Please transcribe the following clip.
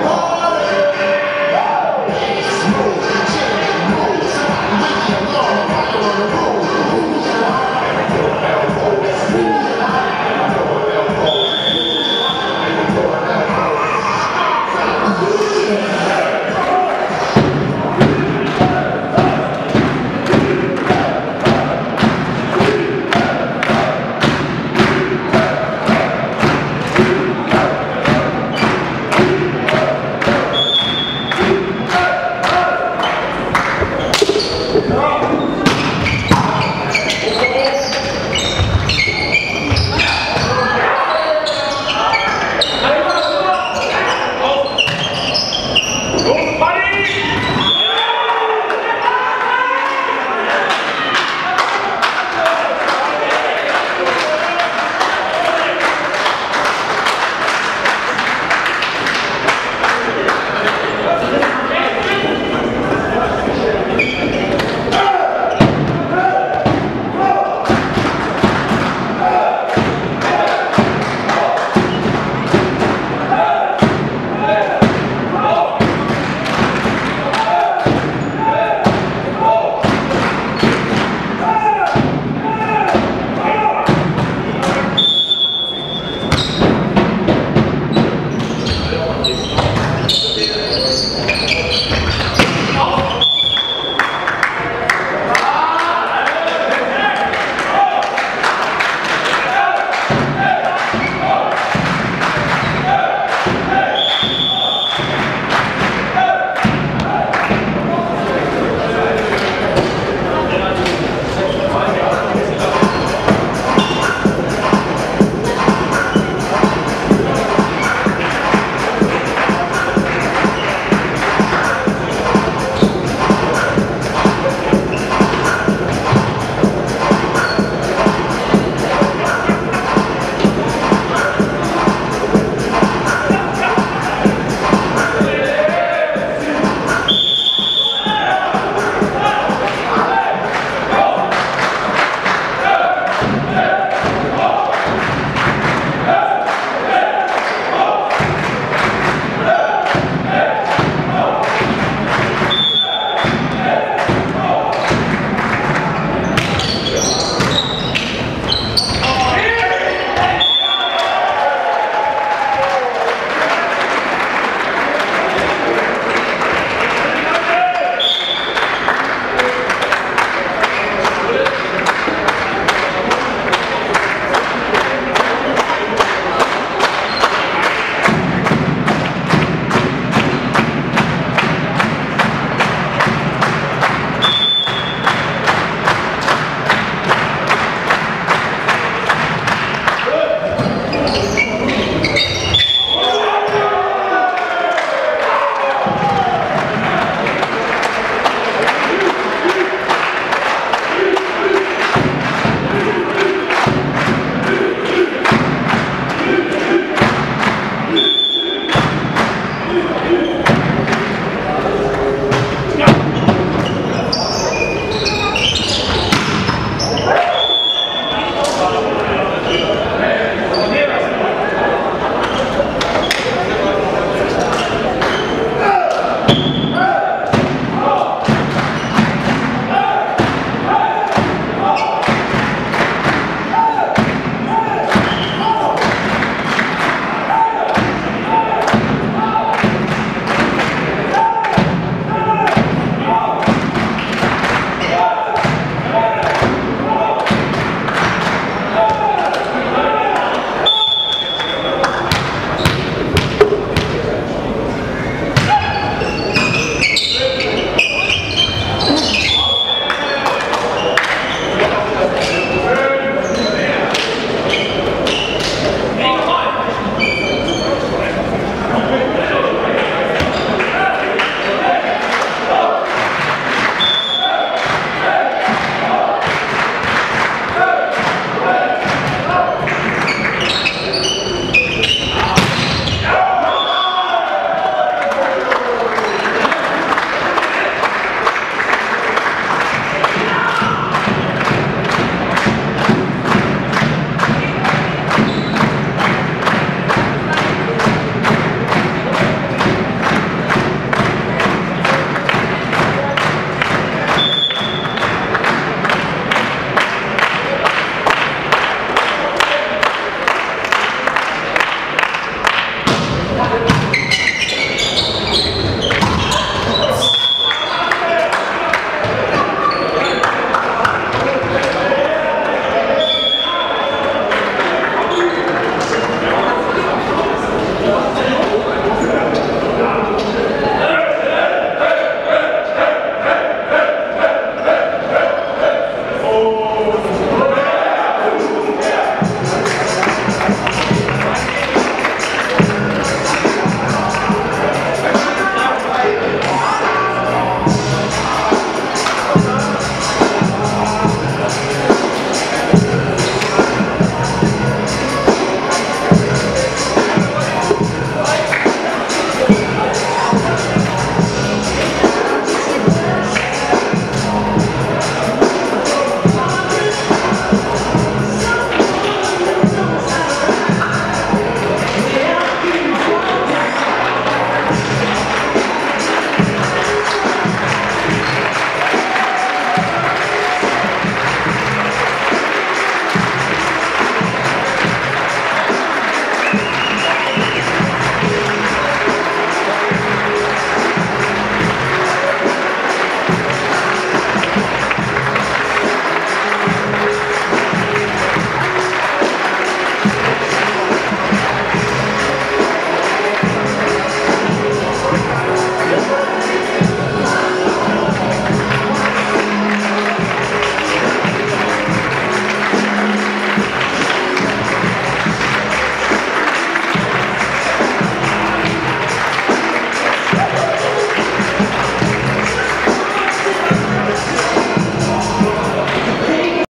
Paul!